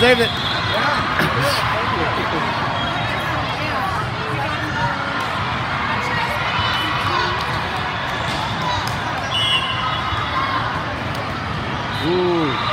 saved it. Ooh.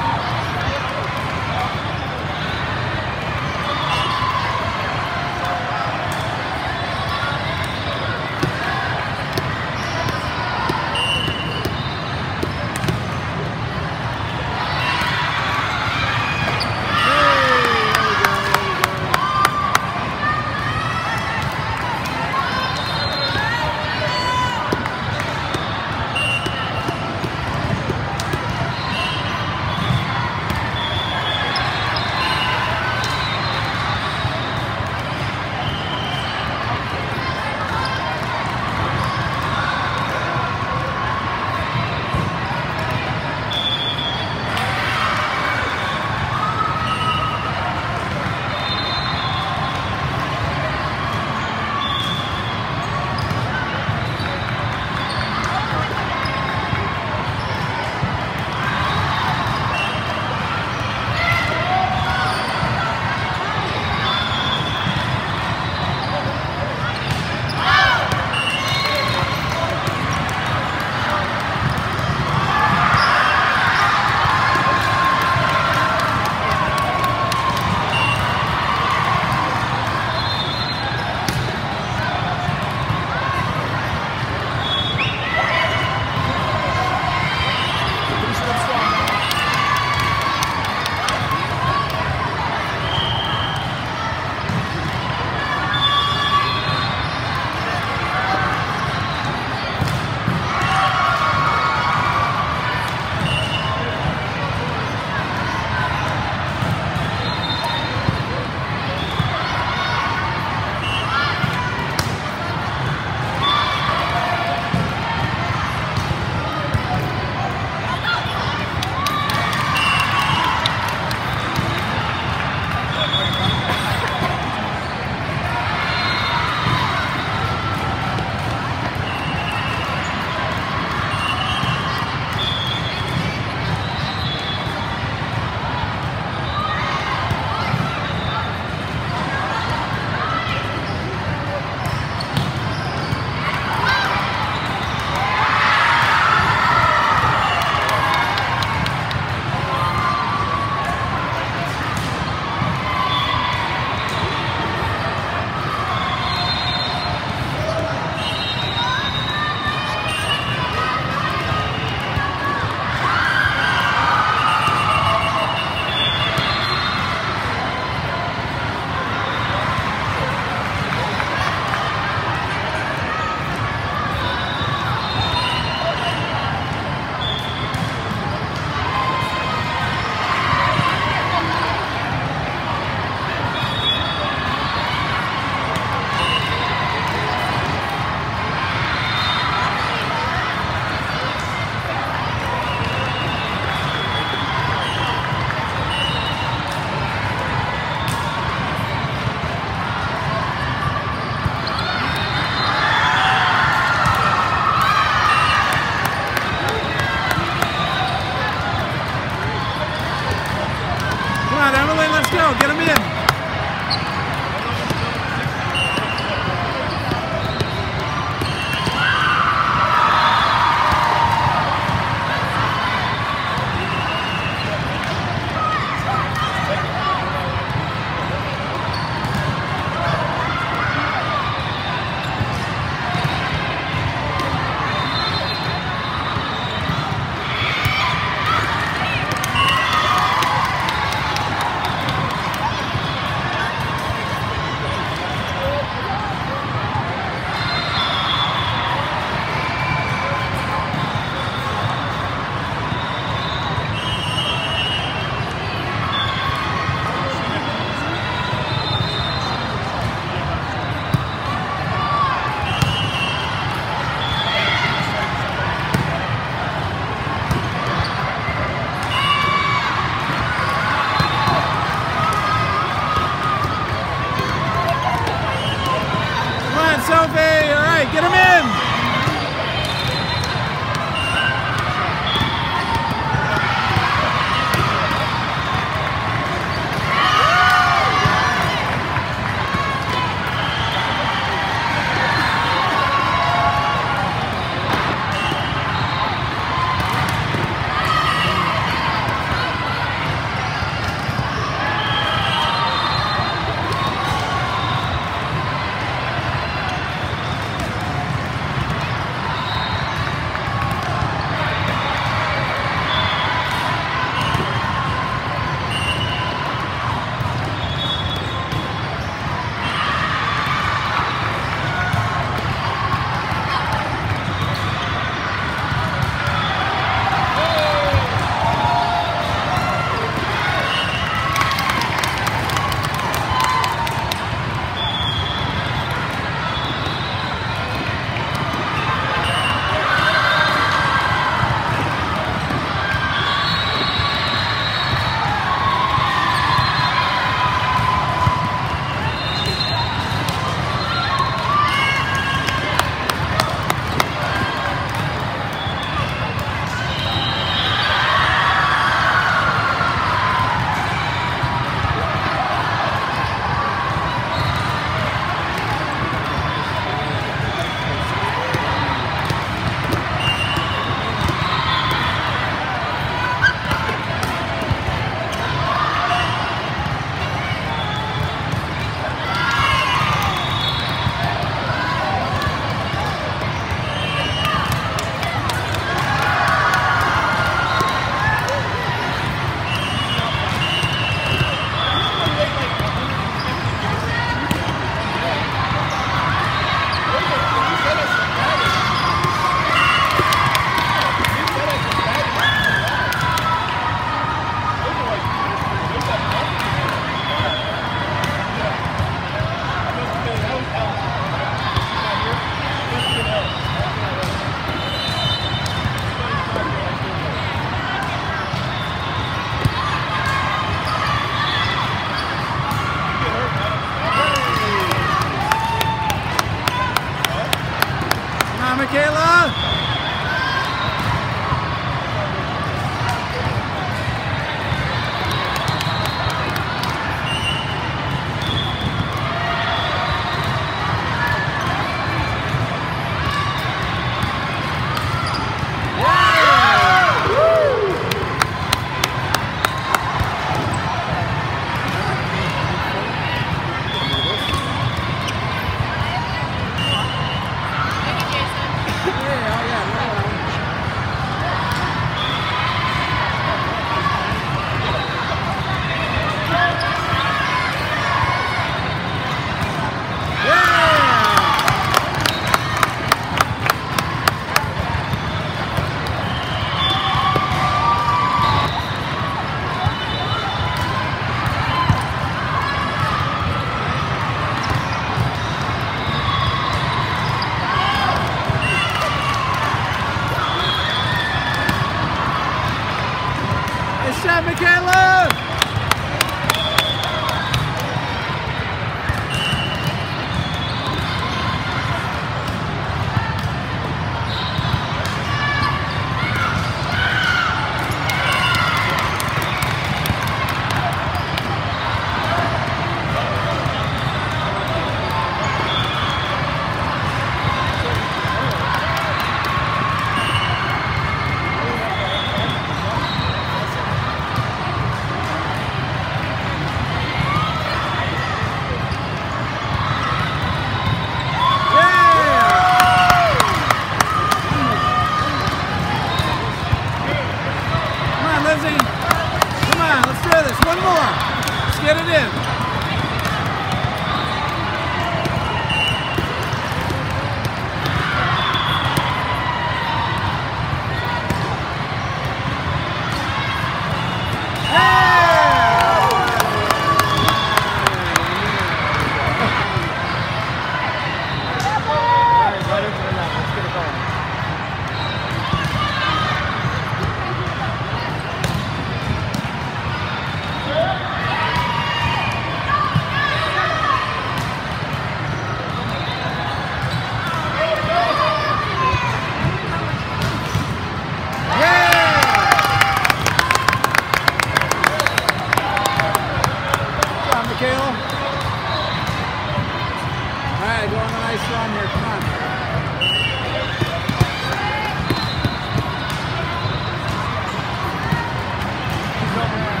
Right.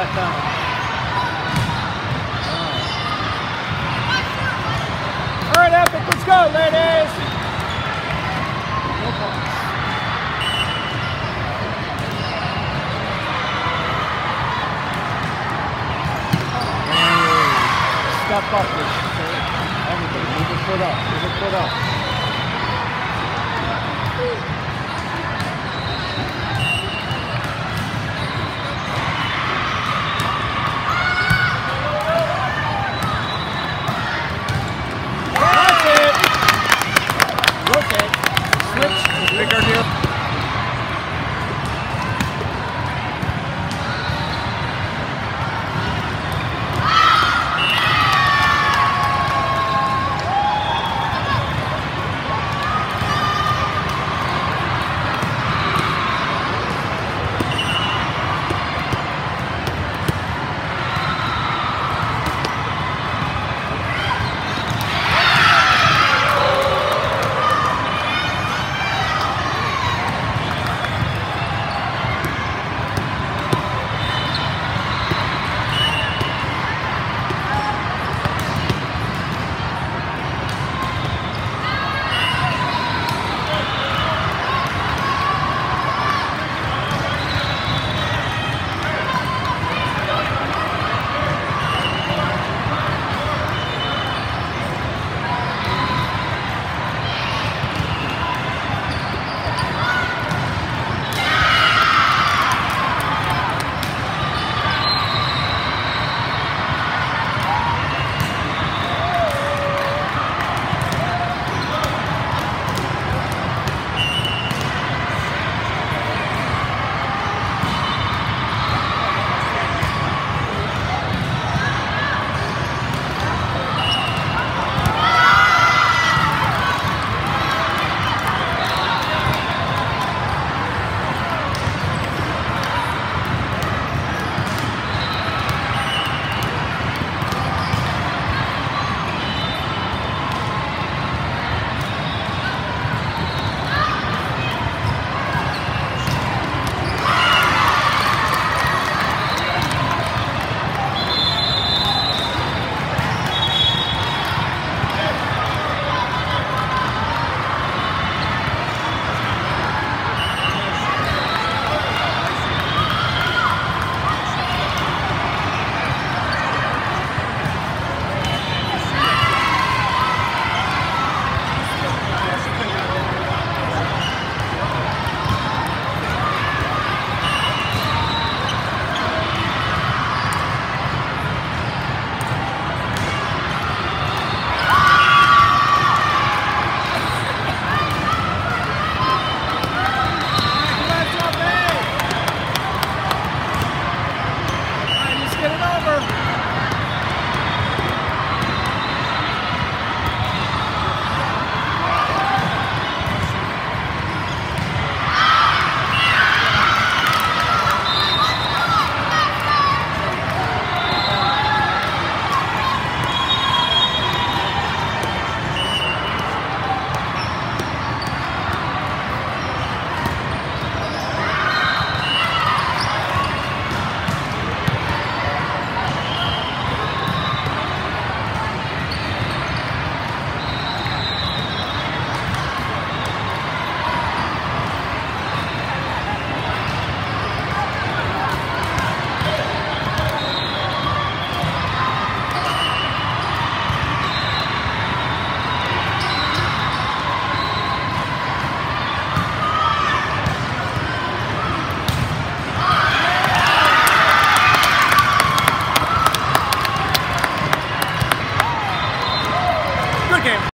cartão.